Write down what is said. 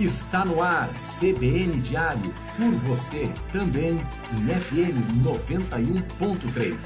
Está no ar, CBN Diário, por você, também em FM 91.3.